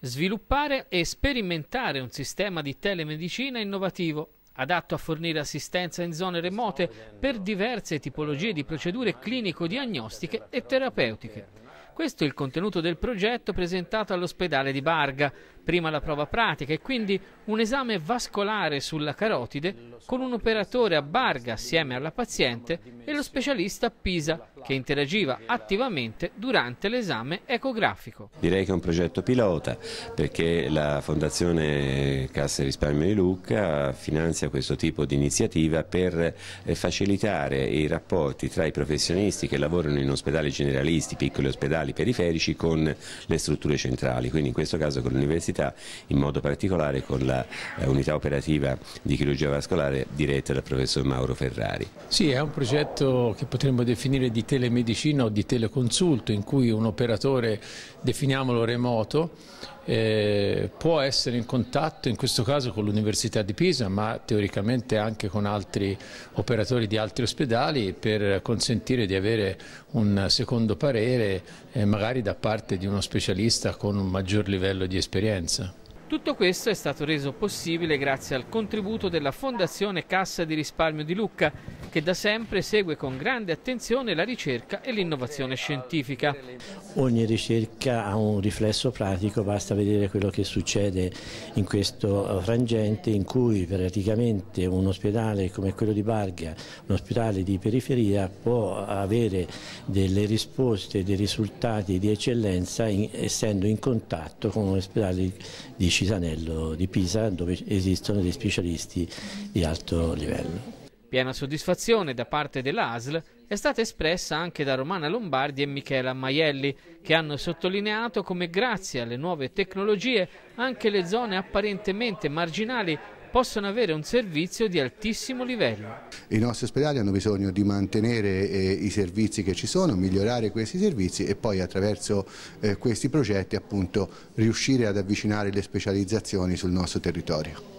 Sviluppare e sperimentare un sistema di telemedicina innovativo adatto a fornire assistenza in zone remote per diverse tipologie di procedure clinico-diagnostiche e terapeutiche. Questo è il contenuto del progetto presentato all'ospedale di Barga, prima la prova pratica e quindi un esame vascolare sulla carotide con un operatore a Barga assieme alla paziente e lo specialista a Pisa che interagiva attivamente durante l'esame ecografico. Direi che è un progetto pilota perché la Fondazione Cassa Risparmio di Lucca finanzia questo tipo di iniziativa per eh, facilitare i rapporti tra i professionisti che lavorano in ospedali generalisti, piccoli ospedali periferici con le strutture centrali, quindi in questo caso con l'università università, in modo particolare con la eh, unità operativa di chirurgia vascolare diretta dal professor Mauro Ferrari. Sì, è un progetto che potremmo definire di telemedicina o di teleconsulto in cui un operatore, definiamolo remoto, eh, può essere in contatto in questo caso con l'Università di Pisa ma teoricamente anche con altri operatori di altri ospedali per consentire di avere un secondo parere eh, magari da parte di uno specialista con un maggior livello di esperienza. Tutto questo è stato reso possibile grazie al contributo della Fondazione Cassa di Risparmio di Lucca, che da sempre segue con grande attenzione la ricerca e l'innovazione scientifica. Ogni ricerca ha un riflesso pratico, basta vedere quello che succede in questo frangente in cui praticamente un ospedale come quello di Barga, un ospedale di periferia, può avere delle risposte, dei risultati di eccellenza in, essendo in contatto con un ospedale di Cisanello di Pisa dove esistono dei specialisti di alto livello. Piena soddisfazione da parte dell'ASL è stata espressa anche da Romana Lombardi e Michela Maielli, che hanno sottolineato come grazie alle nuove tecnologie anche le zone apparentemente marginali possono avere un servizio di altissimo livello. I nostri ospedali hanno bisogno di mantenere eh, i servizi che ci sono, migliorare questi servizi e poi attraverso eh, questi progetti appunto riuscire ad avvicinare le specializzazioni sul nostro territorio.